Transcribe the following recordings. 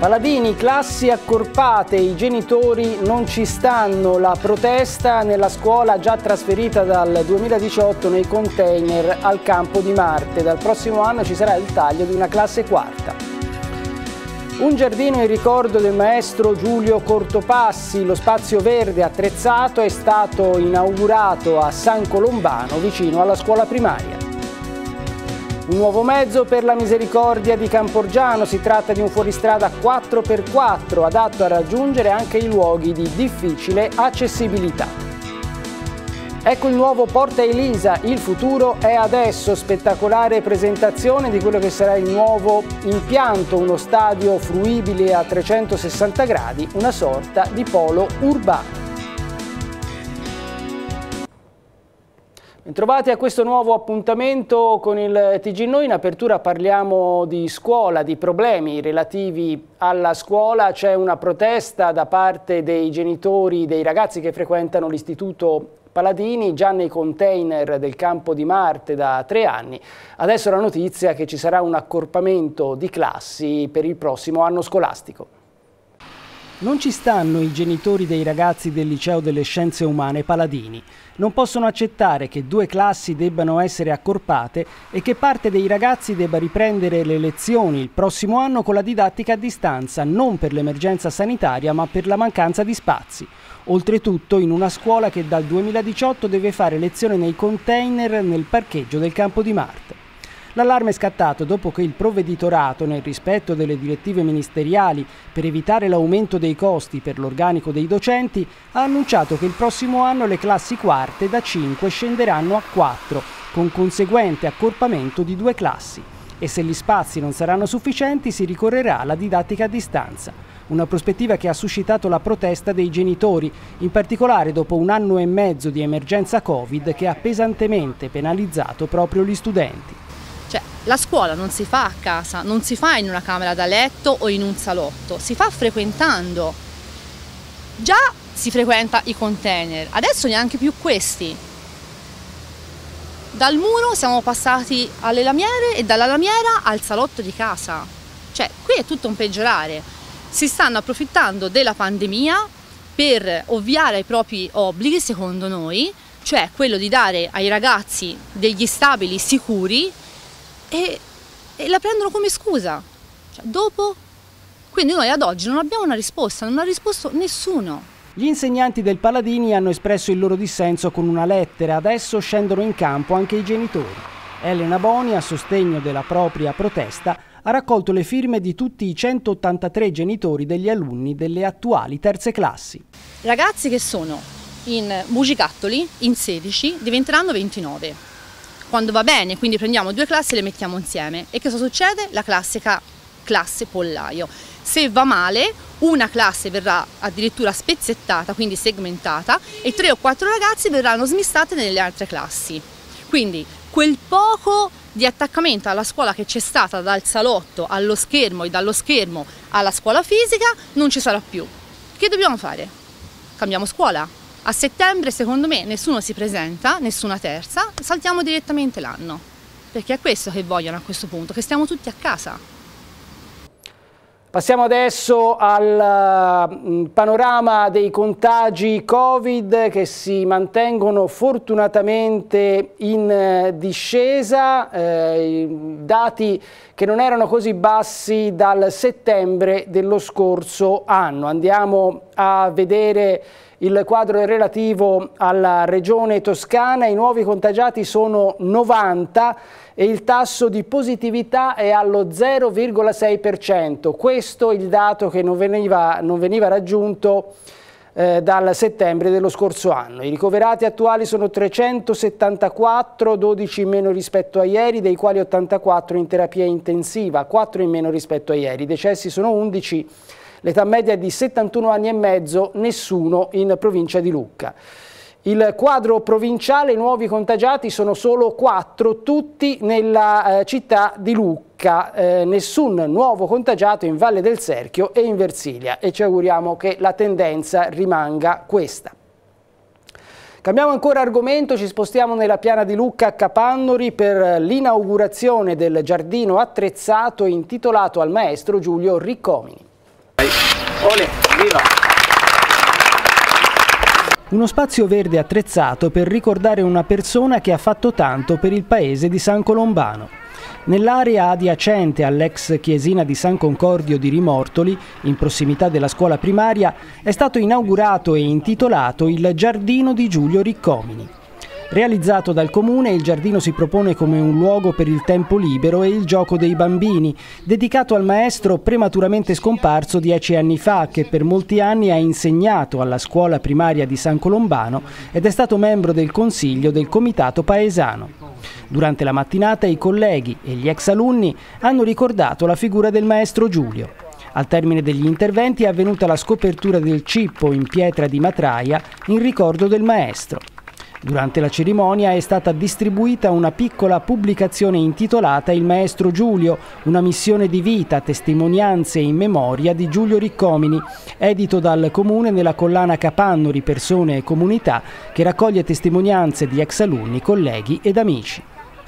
Paladini, classi accorpate, i genitori non ci stanno, la protesta nella scuola già trasferita dal 2018 nei container al campo di Marte. Dal prossimo anno ci sarà il taglio di una classe quarta. Un giardino in ricordo del maestro Giulio Cortopassi, lo spazio verde attrezzato è stato inaugurato a San Colombano vicino alla scuola primaria. Un nuovo mezzo per la misericordia di Camporgiano, si tratta di un fuoristrada 4x4 adatto a raggiungere anche i luoghi di difficile accessibilità. Ecco il nuovo Porta Elisa, il futuro è adesso, spettacolare presentazione di quello che sarà il nuovo impianto, uno stadio fruibile a 360 gradi, una sorta di polo urbano. Bentrovati a questo nuovo appuntamento con il TG Noi. In apertura parliamo di scuola, di problemi relativi alla scuola. C'è una protesta da parte dei genitori dei ragazzi che frequentano l'istituto Paladini già nei container del campo di Marte da tre anni. Adesso la notizia è che ci sarà un accorpamento di classi per il prossimo anno scolastico. Non ci stanno i genitori dei ragazzi del liceo delle scienze umane Paladini. Non possono accettare che due classi debbano essere accorpate e che parte dei ragazzi debba riprendere le lezioni il prossimo anno con la didattica a distanza, non per l'emergenza sanitaria ma per la mancanza di spazi. Oltretutto in una scuola che dal 2018 deve fare lezione nei container nel parcheggio del campo di Marte. L'allarme è scattato dopo che il provveditorato, nel rispetto delle direttive ministeriali per evitare l'aumento dei costi per l'organico dei docenti, ha annunciato che il prossimo anno le classi quarte da 5 scenderanno a 4, con conseguente accorpamento di due classi. E se gli spazi non saranno sufficienti si ricorrerà alla didattica a distanza. Una prospettiva che ha suscitato la protesta dei genitori, in particolare dopo un anno e mezzo di emergenza Covid che ha pesantemente penalizzato proprio gli studenti. La scuola non si fa a casa, non si fa in una camera da letto o in un salotto, si fa frequentando. Già si frequenta i container, adesso neanche più questi. Dal muro siamo passati alle lamiere e dalla lamiera al salotto di casa. Cioè, qui è tutto un peggiorare. Si stanno approfittando della pandemia per ovviare ai propri obblighi, secondo noi, cioè quello di dare ai ragazzi degli stabili sicuri e, e la prendono come scusa. Cioè, dopo? Quindi noi ad oggi non abbiamo una risposta, non ha risposto nessuno. Gli insegnanti del Paladini hanno espresso il loro dissenso con una lettera, adesso scendono in campo anche i genitori. Elena Boni, a sostegno della propria protesta, ha raccolto le firme di tutti i 183 genitori degli alunni delle attuali terze classi. Ragazzi che sono in Bugicattoli, in 16, diventeranno 29 quando va bene, quindi prendiamo due classi e le mettiamo insieme. E cosa succede? La classica classe pollaio. Se va male, una classe verrà addirittura spezzettata, quindi segmentata, e tre o quattro ragazzi verranno smistate nelle altre classi. Quindi quel poco di attaccamento alla scuola che c'è stata dal salotto allo schermo e dallo schermo alla scuola fisica non ci sarà più. Che dobbiamo fare? Cambiamo scuola? A settembre secondo me nessuno si presenta, nessuna terza, saltiamo direttamente l'anno, perché è questo che vogliono a questo punto, che stiamo tutti a casa. Passiamo adesso al mm, panorama dei contagi Covid che si mantengono fortunatamente in eh, discesa, eh, dati che non erano così bassi dal settembre dello scorso anno. Andiamo a vedere il quadro è relativo alla regione toscana, i nuovi contagiati sono 90 e il tasso di positività è allo 0,6%. Questo è il dato che non veniva, non veniva raggiunto eh, dal settembre dello scorso anno. I ricoverati attuali sono 374, 12 in meno rispetto a ieri, dei quali 84 in terapia intensiva, 4 in meno rispetto a ieri. I decessi sono 11 L'età media è di 71 anni e mezzo, nessuno in provincia di Lucca. Il quadro provinciale, i nuovi contagiati sono solo 4, tutti nella eh, città di Lucca, eh, nessun nuovo contagiato in Valle del Serchio e in Versilia e ci auguriamo che la tendenza rimanga questa. Cambiamo ancora argomento, ci spostiamo nella piana di Lucca a Capannori per l'inaugurazione del giardino attrezzato intitolato al maestro Giulio Riccomini. Ole, viva! Uno spazio verde attrezzato per ricordare una persona che ha fatto tanto per il paese di San Colombano. Nell'area adiacente all'ex chiesina di San Concordio di Rimortoli, in prossimità della scuola primaria, è stato inaugurato e intitolato il Giardino di Giulio Riccomini. Realizzato dal comune, il giardino si propone come un luogo per il tempo libero e il gioco dei bambini, dedicato al maestro prematuramente scomparso dieci anni fa, che per molti anni ha insegnato alla scuola primaria di San Colombano ed è stato membro del consiglio del comitato paesano. Durante la mattinata i colleghi e gli ex alunni hanno ricordato la figura del maestro Giulio. Al termine degli interventi è avvenuta la scopertura del cippo in pietra di matraia in ricordo del maestro. Durante la cerimonia è stata distribuita una piccola pubblicazione intitolata Il Maestro Giulio, una missione di vita, testimonianze in memoria di Giulio Riccomini, edito dal Comune nella collana Capannori Persone e Comunità, che raccoglie testimonianze di ex alunni, colleghi ed amici.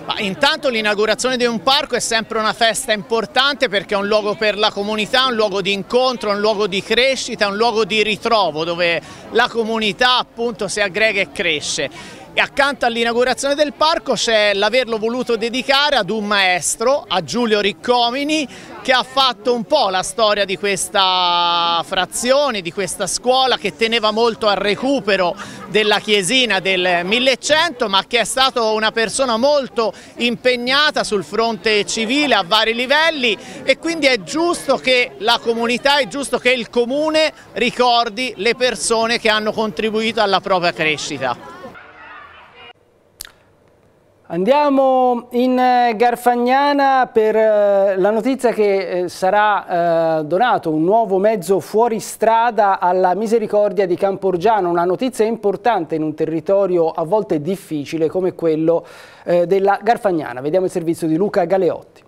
Ma intanto l'inaugurazione di un parco è sempre una festa importante perché è un luogo per la comunità, un luogo di incontro, un luogo di crescita, un luogo di ritrovo dove la comunità appunto si aggrega e cresce. E accanto all'inaugurazione del parco c'è l'averlo voluto dedicare ad un maestro, a Giulio Riccomini, che ha fatto un po' la storia di questa frazione, di questa scuola che teneva molto al recupero della chiesina del 1100 ma che è stato una persona molto impegnata sul fronte civile a vari livelli e quindi è giusto che la comunità, è giusto che il comune ricordi le persone che hanno contribuito alla propria crescita. Andiamo in eh, Garfagnana per eh, la notizia che eh, sarà donato un nuovo mezzo fuoristrada alla Misericordia di Camporgiano, una notizia importante in un territorio a volte difficile come quello della Garfagnana. Vediamo il servizio di Luca Galeotti.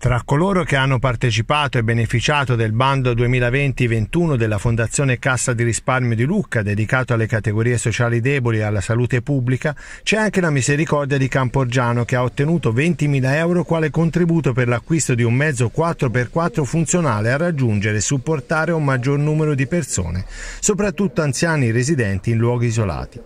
Tra coloro che hanno partecipato e beneficiato del bando 2020-21 della Fondazione Cassa di Risparmio di Lucca, dedicato alle categorie sociali deboli e alla salute pubblica, c'è anche la Misericordia di Camporgiano che ha ottenuto 20.000 euro quale contributo per l'acquisto di un mezzo 4x4 funzionale a raggiungere e supportare un maggior numero di persone, soprattutto anziani residenti in luoghi isolati.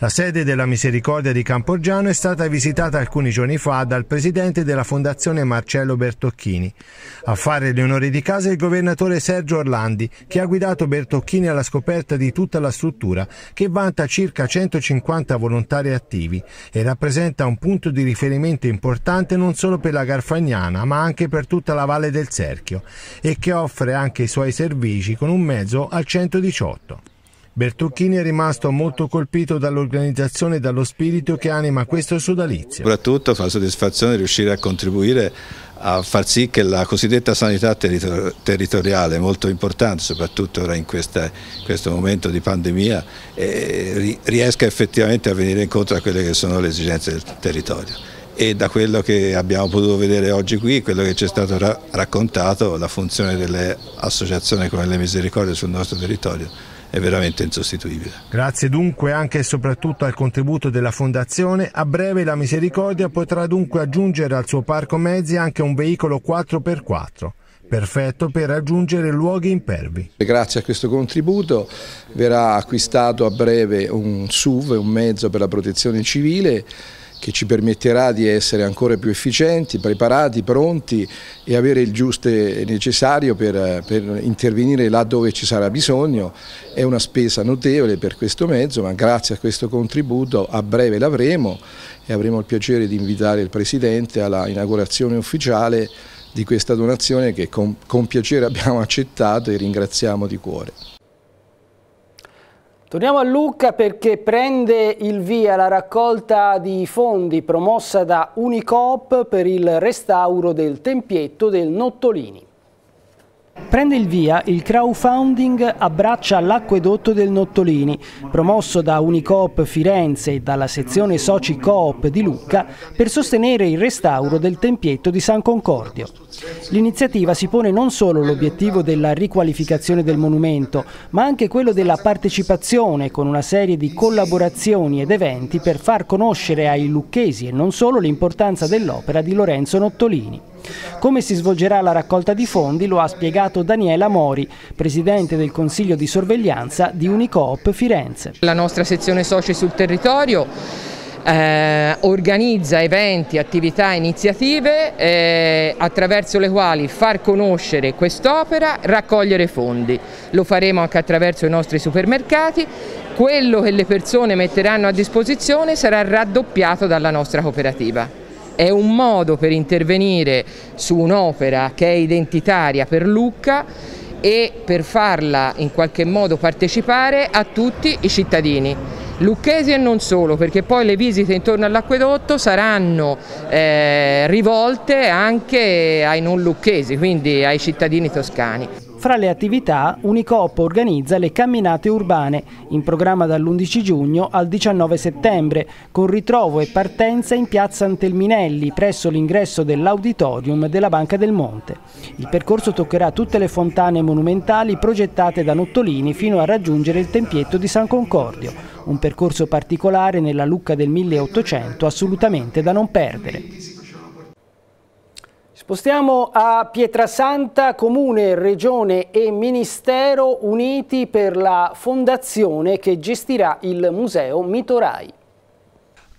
La sede della Misericordia di Campogiano è stata visitata alcuni giorni fa dal presidente della Fondazione Marcello Bertocchini. A fare gli onori di casa il governatore Sergio Orlandi, che ha guidato Bertocchini alla scoperta di tutta la struttura, che vanta circa 150 volontari attivi e rappresenta un punto di riferimento importante non solo per la Garfagnana, ma anche per tutta la Valle del Cerchio e che offre anche i suoi servigi con un mezzo al 118. Bertocchini è rimasto molto colpito dall'organizzazione e dallo spirito che anima questo sodalizio. Soprattutto fa soddisfazione riuscire a contribuire a far sì che la cosiddetta sanità territor territoriale, molto importante soprattutto ora in, questa, questo momento di pandemia, eh, riesca effettivamente a venire incontro a quelle che sono le esigenze del territorio e da quello che abbiamo potuto vedere oggi qui, quello che ci è stato ra raccontato, la funzione delle associazioni come le Misericordie sul nostro territorio è veramente insostituibile. Grazie dunque anche e soprattutto al contributo della Fondazione, a breve la Misericordia potrà dunque aggiungere al suo parco mezzi anche un veicolo 4x4 perfetto per raggiungere luoghi impervi. Grazie a questo contributo verrà acquistato a breve un SUV, un mezzo per la protezione civile che ci permetterà di essere ancora più efficienti, preparati, pronti e avere il giusto e necessario per, per, intervenire laddove ci sarà bisogno. È una spesa notevole per questo mezzo, ma grazie a questo contributo a breve l'avremo e avremo il piacere di invitare il Presidente alla inaugurazione ufficiale di questa donazione che con, con piacere abbiamo accettato e ringraziamo di cuore. Torniamo a Lucca perché prende il via la raccolta di fondi promossa da Unicoop per il restauro del tempietto del Nottolini. Prende il via il crowdfunding Abbraccia l'acquedotto del Nottolini, promosso da Unicoop Firenze e dalla sezione Soci Coop di Lucca per sostenere il restauro del tempietto di San Concordio. L'iniziativa si pone non solo l'obiettivo della riqualificazione del monumento, ma anche quello della partecipazione con una serie di collaborazioni ed eventi per far conoscere ai lucchesi e non solo l'importanza dell'opera di Lorenzo Nottolini. Come si svolgerà la raccolta di fondi lo ha spiegato Daniela Mori, presidente del Consiglio di sorveglianza di Unicoop Firenze. La nostra sezione soci sul territorio eh, organizza eventi, attività, iniziative eh, attraverso le quali far conoscere quest'opera, raccogliere fondi. Lo faremo anche attraverso i nostri supermercati. Quello che le persone metteranno a disposizione sarà raddoppiato dalla nostra cooperativa è un modo per intervenire su un'opera che è identitaria per Lucca e per farla in qualche modo partecipare a tutti i cittadini. Lucchesi e non solo, perché poi le visite intorno all'acquedotto saranno eh, rivolte anche ai non lucchesi, quindi ai cittadini toscani. Fra le attività, Unicoop organizza le camminate urbane, in programma dall'11 giugno al 19 settembre, con ritrovo e partenza in piazza Antelminelli, presso l'ingresso dell'auditorium della Banca del Monte. Il percorso toccherà tutte le fontane monumentali progettate da Nottolini fino a raggiungere il tempietto di San Concordio, un percorso particolare nella Lucca del 1800 assolutamente da non perdere. Spostiamo a Pietrasanta, Comune, Regione e Ministero uniti per la fondazione che gestirà il Museo Mitorai.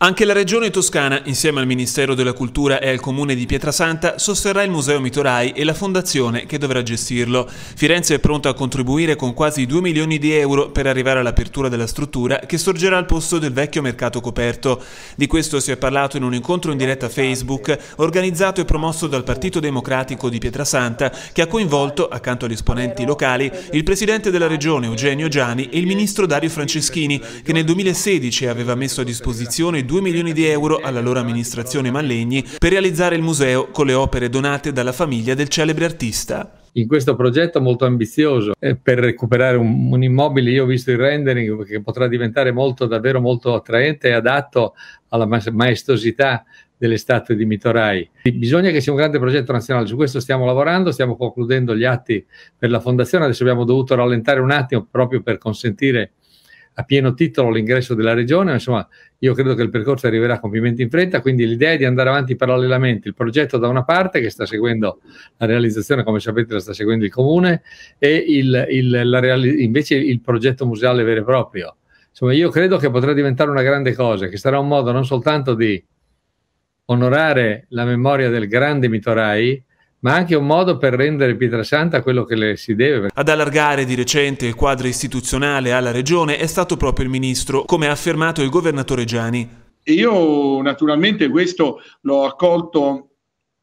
Anche la Regione Toscana, insieme al Ministero della Cultura e al Comune di Pietrasanta, sosterrà il Museo Mitorai e la fondazione che dovrà gestirlo. Firenze è pronta a contribuire con quasi 2 milioni di euro per arrivare all'apertura della struttura che sorgerà al posto del vecchio mercato coperto. Di questo si è parlato in un incontro in diretta Facebook organizzato e promosso dal Partito Democratico di Pietrasanta che ha coinvolto, accanto agli esponenti locali, il Presidente della Regione Eugenio Giani e il Ministro Dario Franceschini che nel 2016 aveva messo a disposizione 2 milioni di euro alla loro amministrazione Mallegni per realizzare il museo con le opere donate dalla famiglia del celebre artista in questo progetto molto ambizioso eh, per recuperare un, un, immobile. Io ho visto il rendering che potrà diventare molto, davvero molto attraente e adatto alla maestosità delle statue di Mitorai. Bisogna che sia un grande progetto nazionale, su questo stiamo lavorando, stiamo concludendo gli atti per la fondazione, adesso abbiamo dovuto rallentare un attimo proprio per consentire a pieno titolo l'ingresso della regione, insomma io credo che il percorso arriverà a compimento in fretta, quindi l'idea è di andare avanti parallelamente, il progetto da una parte che sta seguendo la realizzazione, come sapete la sta seguendo il comune, e il, il, reali- invece il progetto museale vero e proprio. Insomma io credo che potrà diventare una grande cosa, che sarà un modo non soltanto di onorare la memoria del grande Mitorai, ma anche un modo per rendere Pietrasanta quello che le si deve. Ad allargare di recente il quadro istituzionale alla regione è stato proprio il ministro, come ha affermato il governatore Giani. Io naturalmente questo l'ho accolto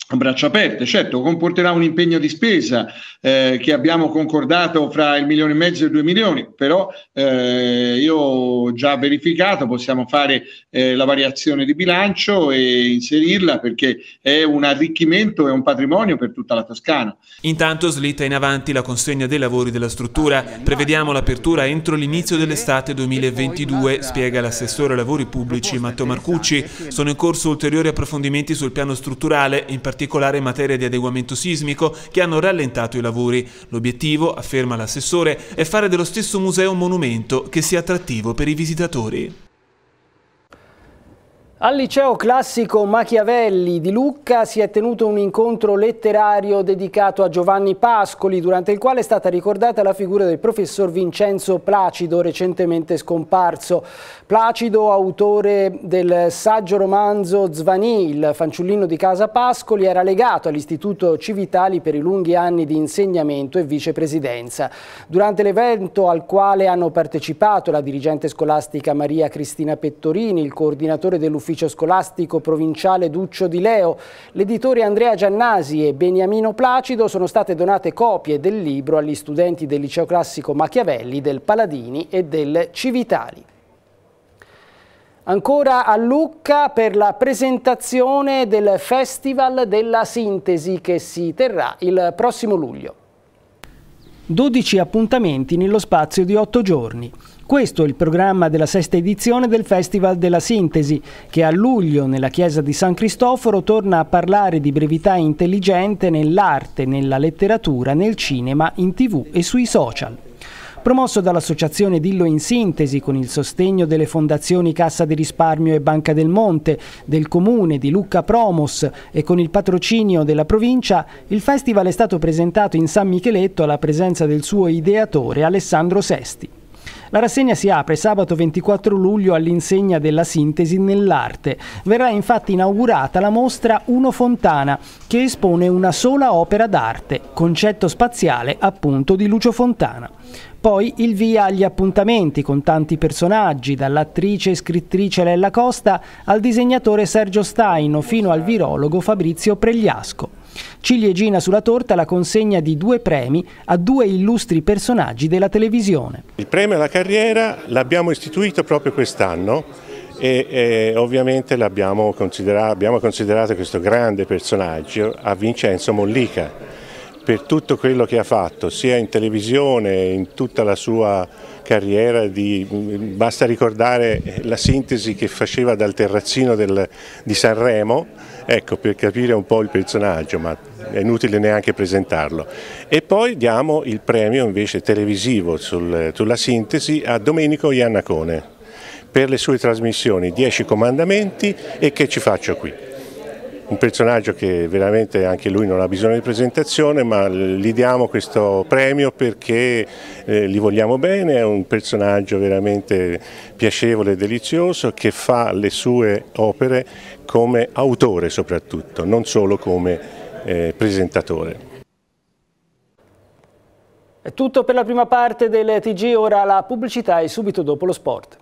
a braccia aperte. Certo, comporterà un impegno di spesa eh, che abbiamo concordato fra il milione e mezzo e due milioni, però eh, io ho già verificato, possiamo fare eh, la variazione di bilancio e inserirla perché è un arricchimento e un patrimonio per tutta la Toscana. Intanto slitta in avanti la consegna dei lavori della struttura. Prevediamo l'apertura entro l'inizio dell'estate 2022, spiega l'assessore lavori pubblici Matteo Marcucci. Sono in corso ulteriori approfondimenti sul piano strutturale, in particolare particolare in materia di adeguamento sismico, che hanno rallentato i lavori. L'obiettivo, afferma l'assessore, è fare dello stesso museo un monumento che sia attrattivo per i visitatori. Al liceo classico Machiavelli di Lucca si è tenuto un incontro letterario dedicato a Giovanni Pascoli, durante il quale è stata ricordata la figura del professor Vincenzo Placido, recentemente scomparso. Placido, autore del saggio romanzo Zvani, il fanciullino di casa Pascoli, era legato all'Istituto Civitali per i lunghi anni di insegnamento e vicepresidenza. Durante l'evento al quale hanno partecipato la dirigente scolastica Maria Cristina Pettorini, il coordinatore dell'ufficio dell'ufficio scolastico provinciale Duccio di Leo, l'editore Andrea Giannasi e Beniamino Placido sono state donate copie del libro agli studenti del liceo classico Machiavelli, del Paladini e del Civitali. Ancora a Lucca per la presentazione del Festival della Sintesi che si terrà il prossimo luglio. 12 appuntamenti nello spazio di 8 giorni. Questo è il programma della sesta edizione del Festival della Sintesi, che a luglio nella chiesa di San Cristoforo torna a parlare di brevità intelligente nell'arte, nella letteratura, nel cinema, in tv e sui social. Promosso dall'associazione Dillo in Sintesi con il sostegno delle fondazioni Cassa di Risparmio e Banca del Monte, del Comune di Lucca Promos e con il patrocinio della provincia, il festival è stato presentato in San Micheletto alla presenza del suo ideatore Alessandro Sesti. La rassegna si apre sabato 24 luglio all'insegna della sintesi nell'arte. Verrà infatti inaugurata la mostra Uno Fontana, che espone una sola opera d'arte, concetto spaziale appunto di Lucio Fontana. Poi il via agli appuntamenti con tanti personaggi, dall'attrice e scrittrice Lella Costa al disegnatore Sergio Staino fino al virologo Fabrizio Pregliasco. Ciliegina sulla torta la consegna di due premi a due illustri personaggi della televisione. Il premio alla carriera l'abbiamo istituito proprio quest'anno e, e, ovviamente abbiamo considerato, abbiamo considerato questo grande personaggio a Vincenzo Mollica per tutto quello che ha fatto, sia in televisione, in tutta la sua carriera, di, basta ricordare la sintesi che faceva dal terrazzino del, di Sanremo, ecco, per capire un po' il personaggio, ma è inutile neanche presentarlo. E poi diamo il premio invece televisivo sul, sulla sintesi a Domenico Iannacone per le sue trasmissioni 10 comandamenti e che ci faccio qui un personaggio che veramente anche lui non ha bisogno di presentazione ma gli diamo questo premio perché eh, li vogliamo bene, è un personaggio veramente piacevole e delizioso che fa le sue opere come autore soprattutto, non solo come eh, presentatore. È tutto per la prima parte del TG, ora la pubblicità e subito dopo lo sport.